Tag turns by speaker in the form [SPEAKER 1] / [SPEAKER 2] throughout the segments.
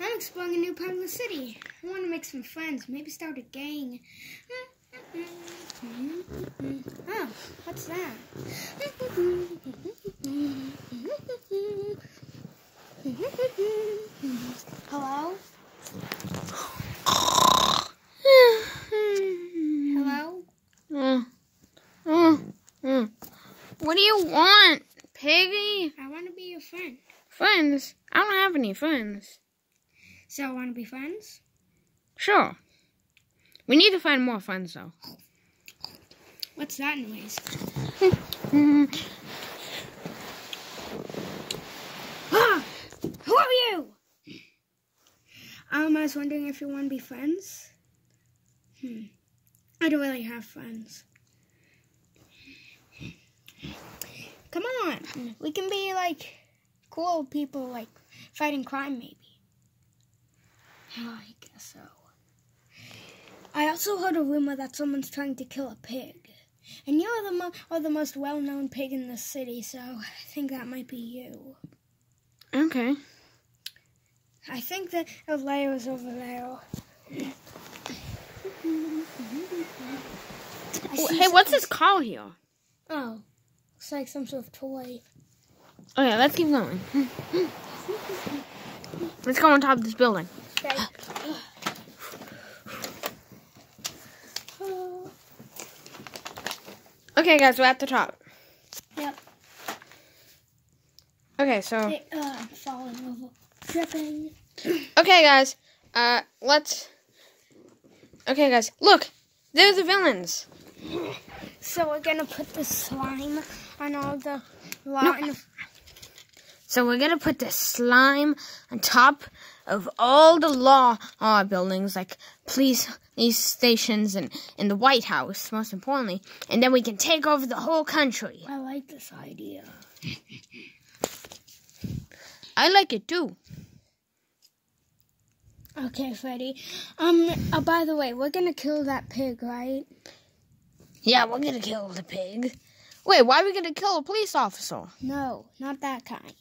[SPEAKER 1] I'm exploring a new part of the city. I want to make some friends, maybe start a gang. Oh, what's that? Hello? Hello?
[SPEAKER 2] Mm. Mm. Mm. What do you want, piggy?
[SPEAKER 1] I want to be your friend.
[SPEAKER 2] Friends? I don't have any friends.
[SPEAKER 1] So, want to be friends?
[SPEAKER 2] Sure. We need to find more friends, though.
[SPEAKER 1] What's that noise? ah! Who are you? Um, I was wondering if you want to be friends. Hmm. I don't really have friends. Come on. We can be like cool people, like fighting crime, maybe. I guess so. I also heard a rumor that someone's trying to kill a pig. And you are the, mo- are the most well known pig in the city, so I think that might be you.
[SPEAKER 2] Okay.
[SPEAKER 1] I think that is over there.
[SPEAKER 2] Hey, what's this call here?
[SPEAKER 1] Oh, looks like some sort of toy.
[SPEAKER 2] Okay, let's keep going. Let's go on top of this building.
[SPEAKER 1] Okay.
[SPEAKER 2] Okay, guys, we're at the top.
[SPEAKER 1] yep.
[SPEAKER 2] Okay, so
[SPEAKER 1] uh, falling over. Tripping.
[SPEAKER 2] okay, guys, uh, let's. Okay, guys, look, there's the villains.
[SPEAKER 1] So we're gonna put the slime on all the lot.
[SPEAKER 2] So we're gonna put the slime on top of all the law uh, buildings, like police these stations and in the White House, most importantly, and then we can take over the whole country.
[SPEAKER 1] I like this idea.
[SPEAKER 2] I like it too.
[SPEAKER 1] Okay, Freddy. Um. Oh, by the way, we're gonna kill that pig, right?
[SPEAKER 2] Yeah, we're gonna kill the pig. Wait, why are we gonna kill a police officer?
[SPEAKER 1] No, not that kind.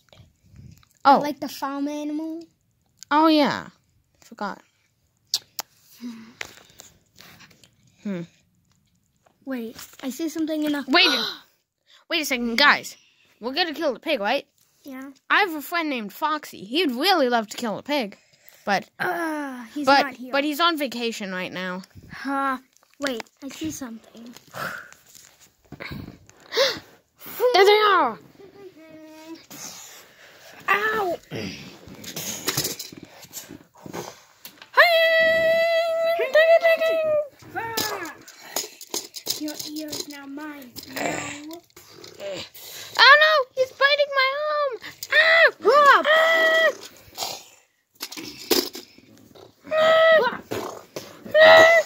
[SPEAKER 2] Oh,
[SPEAKER 1] Like the farm animal.
[SPEAKER 2] oh yeah, forgot. Hmm.
[SPEAKER 1] Wait, I see something in the.
[SPEAKER 2] Wait, a- wait a second, guys. We're gonna kill the pig, right?
[SPEAKER 1] Yeah.
[SPEAKER 2] I have a friend named Foxy. He'd really love to kill a pig, but
[SPEAKER 1] Uh, he's
[SPEAKER 2] but
[SPEAKER 1] not here.
[SPEAKER 2] but he's on vacation right now.
[SPEAKER 1] Uh, wait, I see something.
[SPEAKER 2] There they are.
[SPEAKER 1] Ow! Ah! Your ear is now mine. No.
[SPEAKER 2] Oh no, he's biting my arm. Ah! Ah! Ah!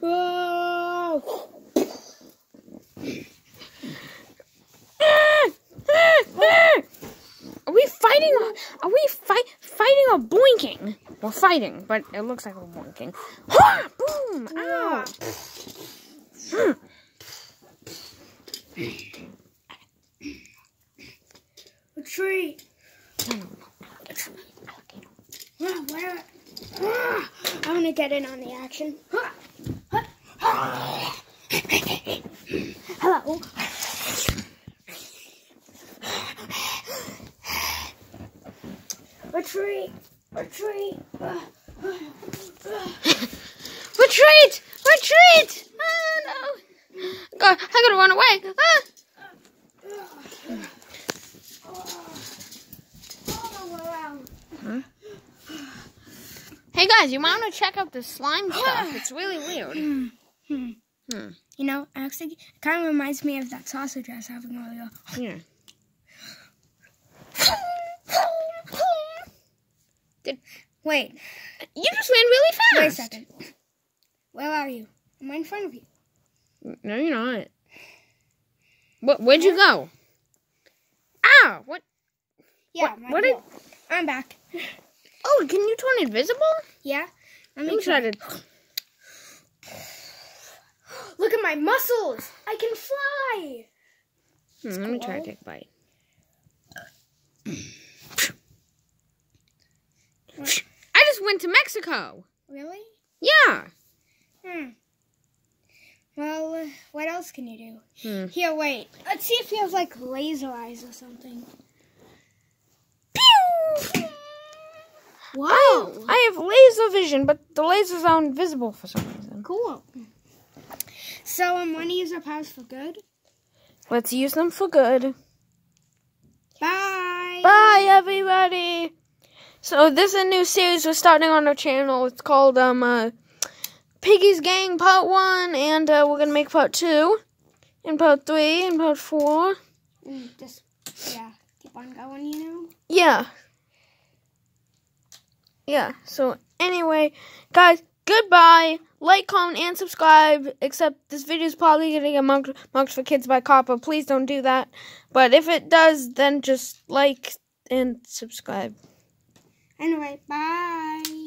[SPEAKER 1] Whoa!
[SPEAKER 2] Ah! Ah! Are we fighting? or- Are we fight fighting or boinking? We're fighting, but it looks like we're boinking. Ah! Boom! Ow!
[SPEAKER 1] Retreat! Ah, where? Ah, I'm gonna get in on the action. Hello. Retreat! Retreat!
[SPEAKER 2] Retreat! Retreat! Oh no! God, I gotta run away! Ah! Hey guys, you might want to check out the slime stuff. It's really weird.
[SPEAKER 1] You know, actually, it kind of reminds me of that sausage I was having earlier.
[SPEAKER 2] Yeah.
[SPEAKER 1] Wait,
[SPEAKER 2] You just ran really fast.
[SPEAKER 1] wait a second. Where are you? Am I in front of you?
[SPEAKER 2] No, you're not. What? Where'd you go? Ow! What?
[SPEAKER 1] Yeah,
[SPEAKER 2] What-
[SPEAKER 1] I'm,
[SPEAKER 2] what.
[SPEAKER 1] I'm back.
[SPEAKER 2] Oh, can you turn invisible?
[SPEAKER 1] Yeah? Let
[SPEAKER 2] me try to.
[SPEAKER 1] Look at my muscles! I can fly!
[SPEAKER 2] Hmm, let me try to take a bite. Mexico.
[SPEAKER 1] Really?
[SPEAKER 2] Yeah.
[SPEAKER 1] Hmm. Well, uh, what else can you do?
[SPEAKER 2] Hmm.
[SPEAKER 1] Here, wait. Let's see if he has like laser eyes or something.
[SPEAKER 2] Pew!
[SPEAKER 1] Wow.
[SPEAKER 2] I have laser vision, but the lasers are invisible for some reason.
[SPEAKER 1] Cool. So, um, when to use our powers for good?
[SPEAKER 2] Let's use them for good.
[SPEAKER 1] Bye.
[SPEAKER 2] Bye, everybody. So this is a new series we're starting on our channel. It's called um uh, Piggy's Gang Part One, and uh, we're gonna make Part Two, and Part Three, and Part Four.
[SPEAKER 1] Mm, just yeah, keep on going. You know.
[SPEAKER 2] Yeah. Yeah. So anyway, guys, goodbye. Like, comment, and subscribe. Except this video is probably gonna get marked, marked for kids by COPPA. Please don't do that. But if it does, then just like and subscribe.
[SPEAKER 1] Anyway, bye.